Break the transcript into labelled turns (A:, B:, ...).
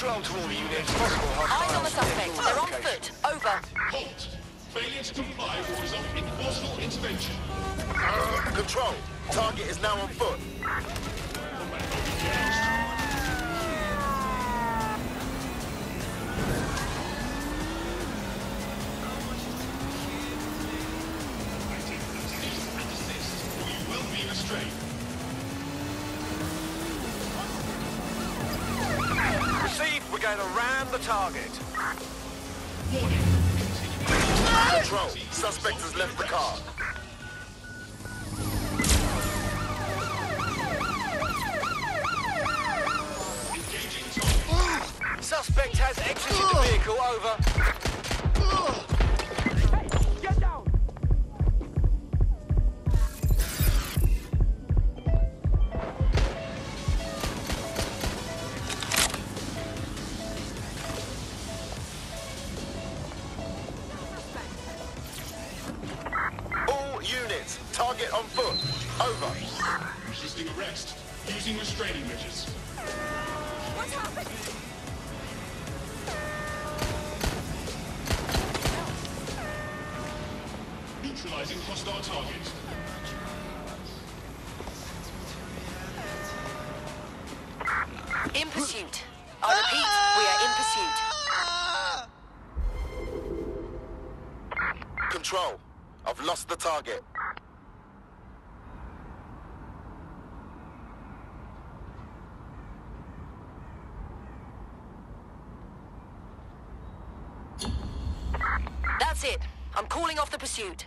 A: Control to all units. Possible
B: Eyes on the suspect. They're on foot. Over.
C: Halt! Failure to comply will result in forceful intervention.
D: Uh, control. Target is now on foot.
C: You
A: going to the target.
D: Control. Suspect has left the car.
A: Suspect has exited the vehicle. Over.
D: Target on foot. Over.
C: Resisting arrest. Using restraining measures.
B: What's happening?
C: Neutralizing hostile target.
B: In pursuit. I repeat, we are in pursuit.
D: Control. I've lost the target.
B: That's it. I'm calling off the pursuit.